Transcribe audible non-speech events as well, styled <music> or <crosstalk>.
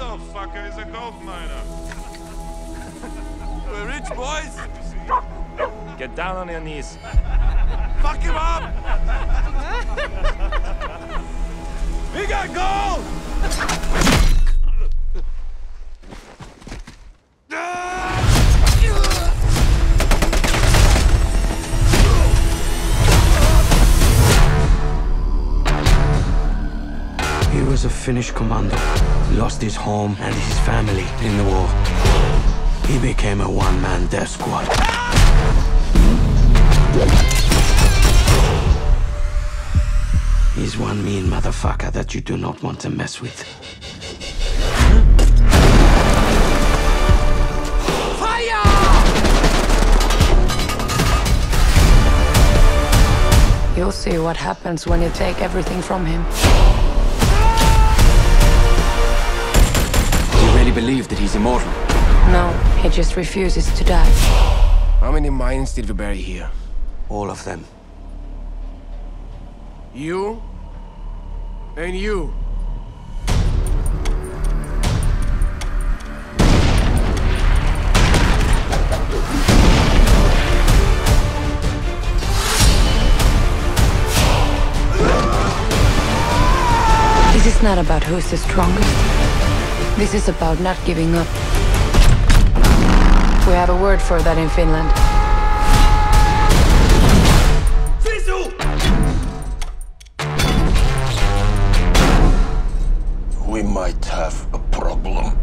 yourself, fucker is a gold miner. <laughs> We're rich boys. Get down on your knees. Fuck him up! He was a Finnish commander, Lost his home and his family in the war. He became a one-man death squad. He's one mean motherfucker that you do not want to mess with. Fire! You'll see what happens when you take everything from him. Believe that he's immortal? No, he just refuses to die. How many mines did we bury here? All of them. You? And you? This is not about who's the strongest. This is about not giving up. We have a word for that in Finland. We might have a problem.